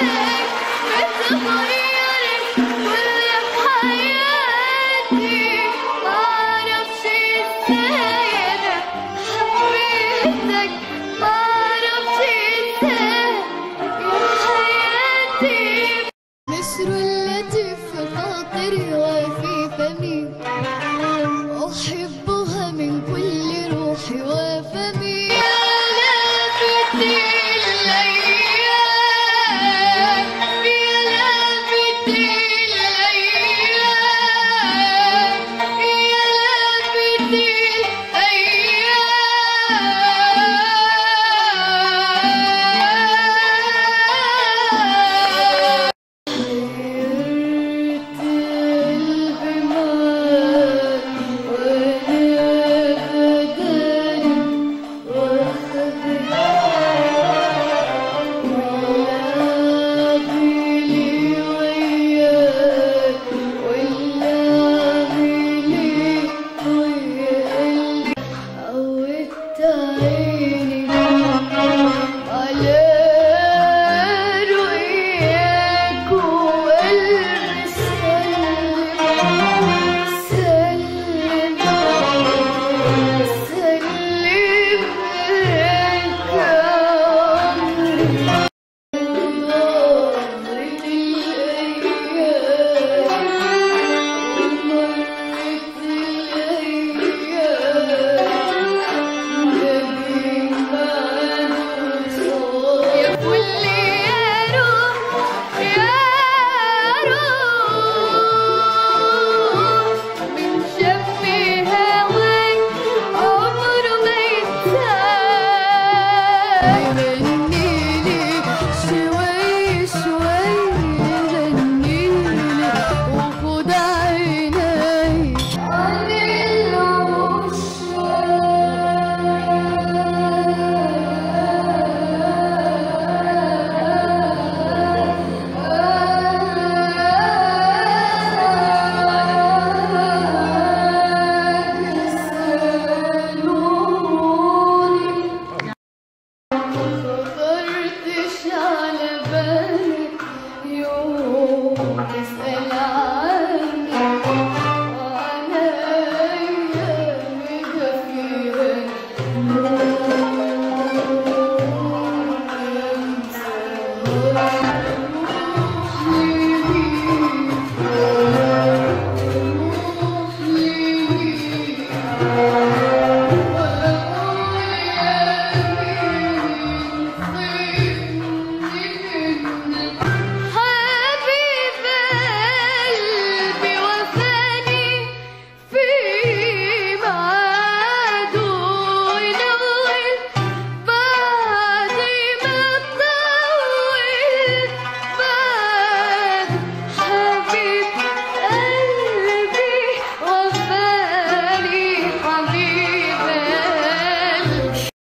Yeah.